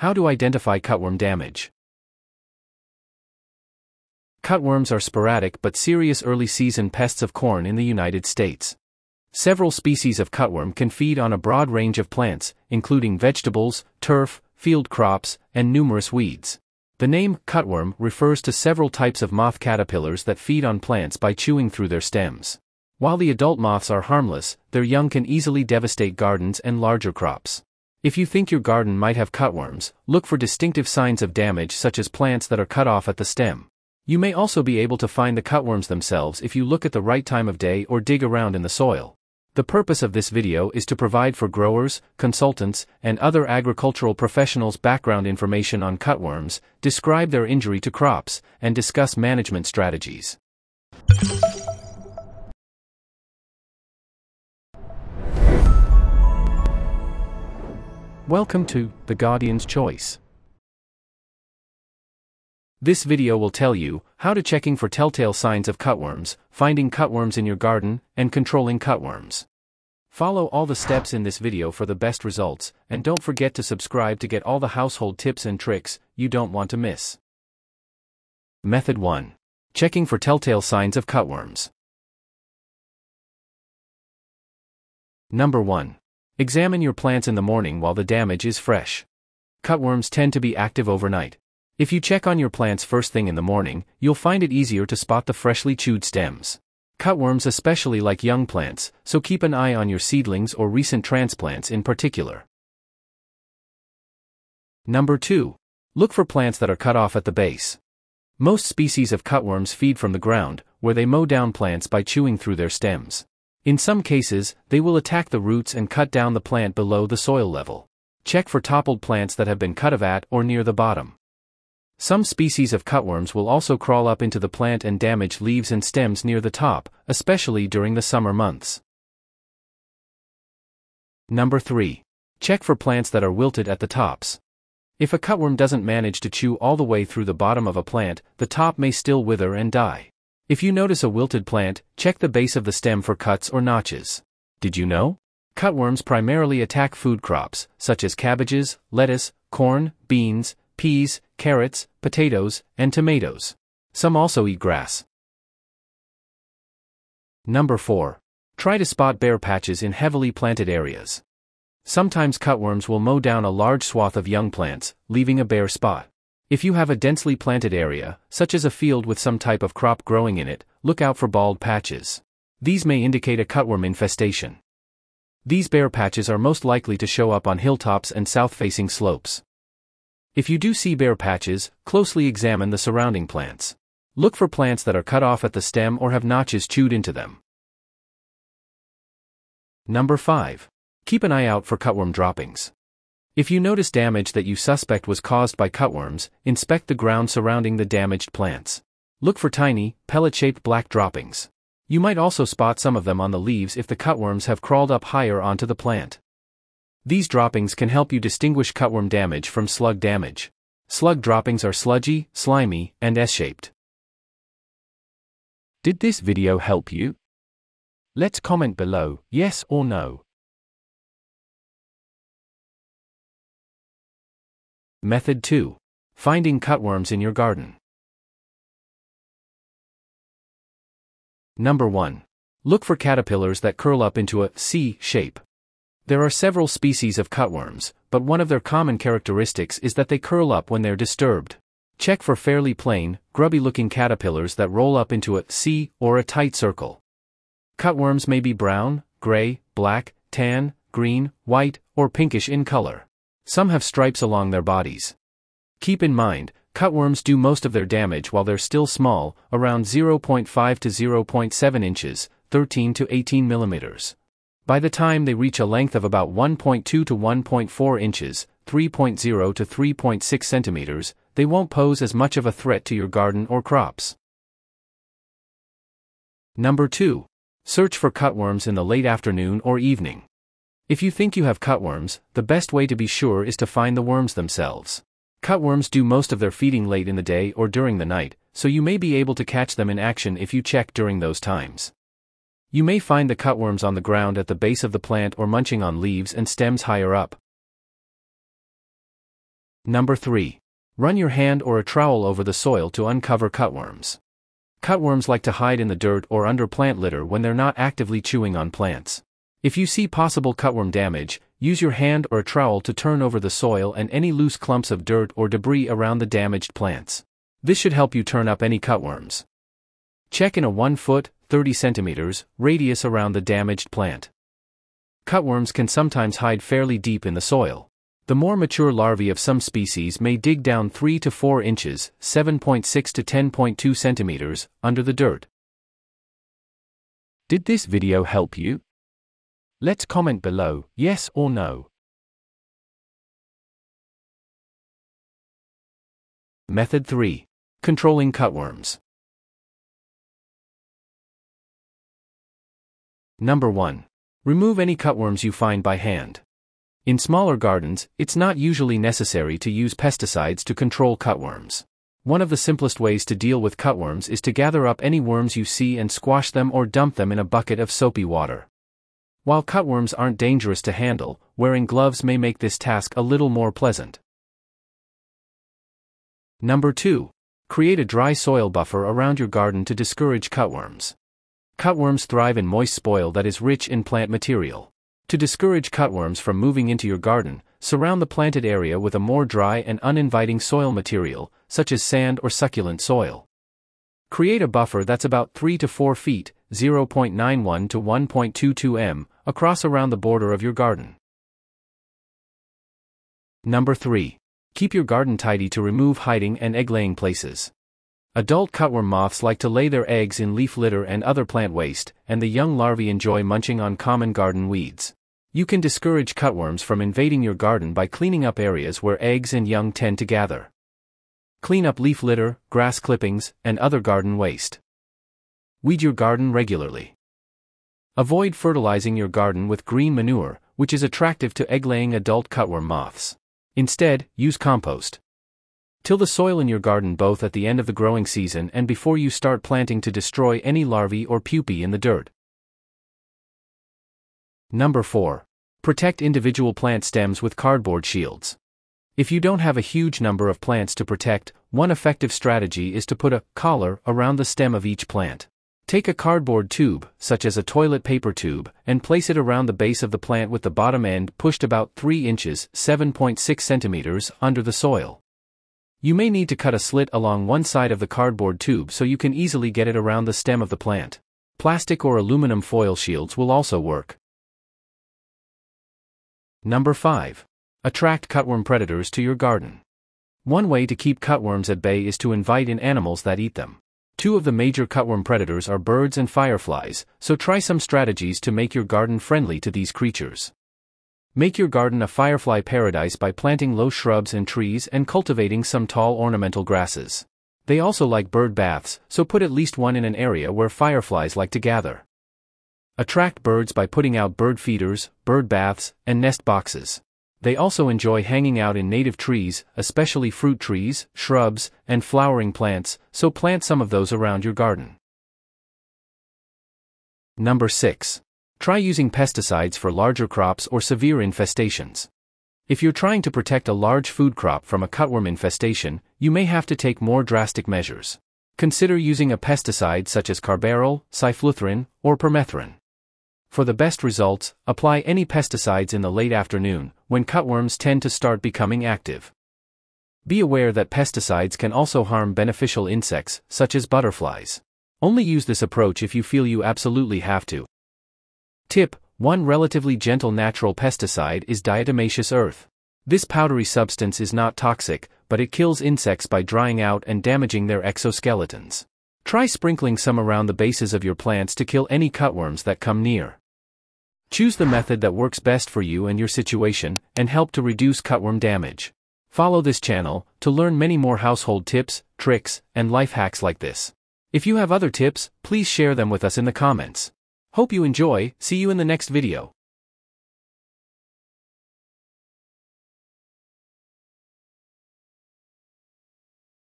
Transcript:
How to identify cutworm damage. Cutworms are sporadic but serious early season pests of corn in the United States. Several species of cutworm can feed on a broad range of plants, including vegetables, turf, field crops, and numerous weeds. The name cutworm refers to several types of moth caterpillars that feed on plants by chewing through their stems. While the adult moths are harmless, their young can easily devastate gardens and larger crops. If you think your garden might have cutworms, look for distinctive signs of damage such as plants that are cut off at the stem. You may also be able to find the cutworms themselves if you look at the right time of day or dig around in the soil. The purpose of this video is to provide for growers, consultants, and other agricultural professionals background information on cutworms, describe their injury to crops, and discuss management strategies. Welcome to The Guardian's Choice. This video will tell you how to checking for telltale signs of cutworms, finding cutworms in your garden, and controlling cutworms. Follow all the steps in this video for the best results, and don't forget to subscribe to get all the household tips and tricks you don't want to miss. Method 1. Checking for telltale signs of cutworms. Number 1. Examine your plants in the morning while the damage is fresh. Cutworms tend to be active overnight. If you check on your plants first thing in the morning, you'll find it easier to spot the freshly chewed stems. Cutworms especially like young plants, so keep an eye on your seedlings or recent transplants in particular. Number 2. Look for plants that are cut off at the base. Most species of cutworms feed from the ground, where they mow down plants by chewing through their stems. In some cases, they will attack the roots and cut down the plant below the soil level. Check for toppled plants that have been cut of at or near the bottom. Some species of cutworms will also crawl up into the plant and damage leaves and stems near the top, especially during the summer months. Number 3. Check for plants that are wilted at the tops. If a cutworm doesn't manage to chew all the way through the bottom of a plant, the top may still wither and die. If you notice a wilted plant, check the base of the stem for cuts or notches. Did you know? Cutworms primarily attack food crops, such as cabbages, lettuce, corn, beans, peas, carrots, potatoes, and tomatoes. Some also eat grass. Number 4. Try to spot bare patches in heavily planted areas. Sometimes cutworms will mow down a large swath of young plants, leaving a bare spot. If you have a densely planted area, such as a field with some type of crop growing in it, look out for bald patches. These may indicate a cutworm infestation. These bare patches are most likely to show up on hilltops and south-facing slopes. If you do see bare patches, closely examine the surrounding plants. Look for plants that are cut off at the stem or have notches chewed into them. Number 5. Keep an eye out for cutworm droppings. If you notice damage that you suspect was caused by cutworms, inspect the ground surrounding the damaged plants. Look for tiny, pellet-shaped black droppings. You might also spot some of them on the leaves if the cutworms have crawled up higher onto the plant. These droppings can help you distinguish cutworm damage from slug damage. Slug droppings are sludgy, slimy, and S-shaped. Did this video help you? Let's comment below, yes or no. Method 2. Finding cutworms in your garden. Number 1. Look for caterpillars that curl up into a C shape. There are several species of cutworms, but one of their common characteristics is that they curl up when they're disturbed. Check for fairly plain, grubby looking caterpillars that roll up into a C or a tight circle. Cutworms may be brown, gray, black, tan, green, white, or pinkish in color. Some have stripes along their bodies. Keep in mind, cutworms do most of their damage while they're still small, around 0.5 to 0.7 inches, 13 to 18 millimeters. By the time they reach a length of about 1.2 to 1.4 inches, 3.0 to 3.6 centimeters, they won't pose as much of a threat to your garden or crops. Number 2. Search for cutworms in the late afternoon or evening. If you think you have cutworms, the best way to be sure is to find the worms themselves. Cutworms do most of their feeding late in the day or during the night, so you may be able to catch them in action if you check during those times. You may find the cutworms on the ground at the base of the plant or munching on leaves and stems higher up. Number 3. Run your hand or a trowel over the soil to uncover cutworms. Cutworms like to hide in the dirt or under plant litter when they're not actively chewing on plants. If you see possible cutworm damage, use your hand or a trowel to turn over the soil and any loose clumps of dirt or debris around the damaged plants. This should help you turn up any cutworms. Check in a 1 foot, 30 centimeters, radius around the damaged plant. Cutworms can sometimes hide fairly deep in the soil. The more mature larvae of some species may dig down 3 to 4 inches, 7.6 to 10.2 centimeters, under the dirt. Did this video help you? Let's comment below, yes or no. Method 3. Controlling cutworms. Number 1. Remove any cutworms you find by hand. In smaller gardens, it's not usually necessary to use pesticides to control cutworms. One of the simplest ways to deal with cutworms is to gather up any worms you see and squash them or dump them in a bucket of soapy water. While cutworms aren't dangerous to handle, wearing gloves may make this task a little more pleasant. Number 2. Create a dry soil buffer around your garden to discourage cutworms. Cutworms thrive in moist soil that is rich in plant material. To discourage cutworms from moving into your garden, surround the planted area with a more dry and uninviting soil material, such as sand or succulent soil. Create a buffer that's about 3 to 4 feet, 0.91 to 1.22 m, across around the border of your garden. Number 3. Keep your garden tidy to remove hiding and egg-laying places. Adult cutworm moths like to lay their eggs in leaf litter and other plant waste, and the young larvae enjoy munching on common garden weeds. You can discourage cutworms from invading your garden by cleaning up areas where eggs and young tend to gather. Clean up leaf litter, grass clippings, and other garden waste. Weed your garden regularly. Avoid fertilizing your garden with green manure, which is attractive to egg-laying adult cutworm moths. Instead, use compost. Till the soil in your garden both at the end of the growing season and before you start planting to destroy any larvae or pupae in the dirt. Number 4. Protect individual plant stems with cardboard shields. If you don't have a huge number of plants to protect, one effective strategy is to put a collar around the stem of each plant. Take a cardboard tube, such as a toilet paper tube, and place it around the base of the plant with the bottom end pushed about 3 inches 7.6 centimeters under the soil. You may need to cut a slit along one side of the cardboard tube so you can easily get it around the stem of the plant. Plastic or aluminum foil shields will also work. Number 5. Attract cutworm predators to your garden. One way to keep cutworms at bay is to invite in animals that eat them. Two of the major cutworm predators are birds and fireflies, so try some strategies to make your garden friendly to these creatures. Make your garden a firefly paradise by planting low shrubs and trees and cultivating some tall ornamental grasses. They also like bird baths, so put at least one in an area where fireflies like to gather. Attract birds by putting out bird feeders, bird baths, and nest boxes. They also enjoy hanging out in native trees, especially fruit trees, shrubs, and flowering plants, so plant some of those around your garden. Number 6. Try using pesticides for larger crops or severe infestations. If you're trying to protect a large food crop from a cutworm infestation, you may have to take more drastic measures. Consider using a pesticide such as carbaryl, cyfluthrin, or permethrin. For the best results, apply any pesticides in the late afternoon, when cutworms tend to start becoming active. Be aware that pesticides can also harm beneficial insects, such as butterflies. Only use this approach if you feel you absolutely have to. Tip One relatively gentle natural pesticide is diatomaceous earth. This powdery substance is not toxic, but it kills insects by drying out and damaging their exoskeletons. Try sprinkling some around the bases of your plants to kill any cutworms that come near. Choose the method that works best for you and your situation, and help to reduce cutworm damage. Follow this channel to learn many more household tips, tricks, and life hacks like this. If you have other tips, please share them with us in the comments. Hope you enjoy, see you in the next video.